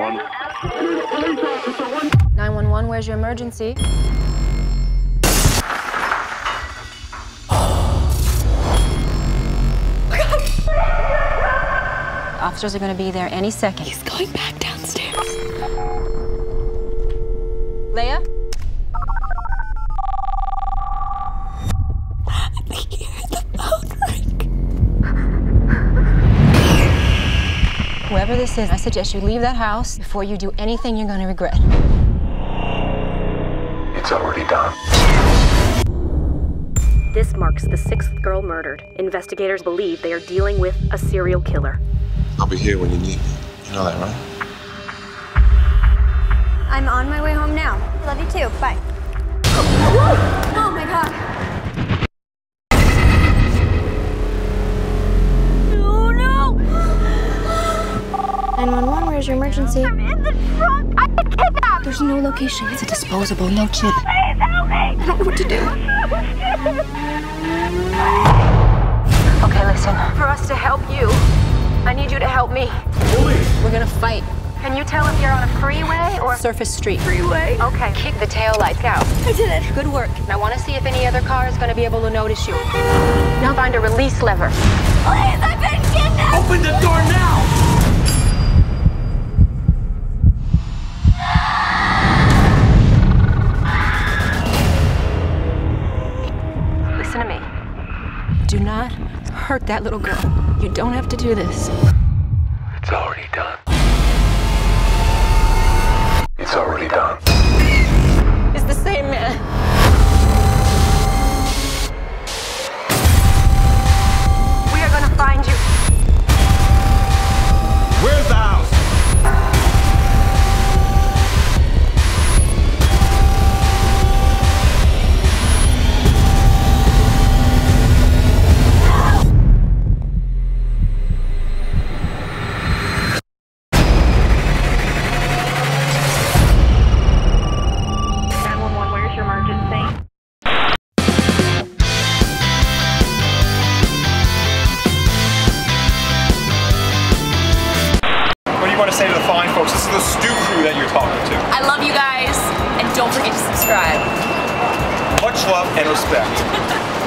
911. where's your emergency? Officers are going to be there any second. He's going back downstairs. Whoever this is, I suggest you leave that house before you do anything you're gonna regret. It's already done. This marks the sixth girl murdered. Investigators believe they are dealing with a serial killer. I'll be here when you need me. You know that, right? I'm on my way home now. Love you too. Bye. Oh my god. 911, where's your emergency? I'm in the trunk. I get kidnapped. There's no location. It's a disposable, no chip. Please help me. I don't know what to do. Okay, listen. For us to help you, I need you to help me. We're gonna fight. Can you tell if you're on a freeway or Surface Street. freeway? Okay. Kick the tail lights out. I did it. Good work. And I want to see if any other car is going to be able to notice you. Now find a release lever. Please, I've been kidnapped. Open the door now! Do not hurt that little girl. You don't have to do this. It's already done. Want to say to the fine folks? This is the stew crew that you're talking to. I love you guys, and don't forget to subscribe. Much love and respect.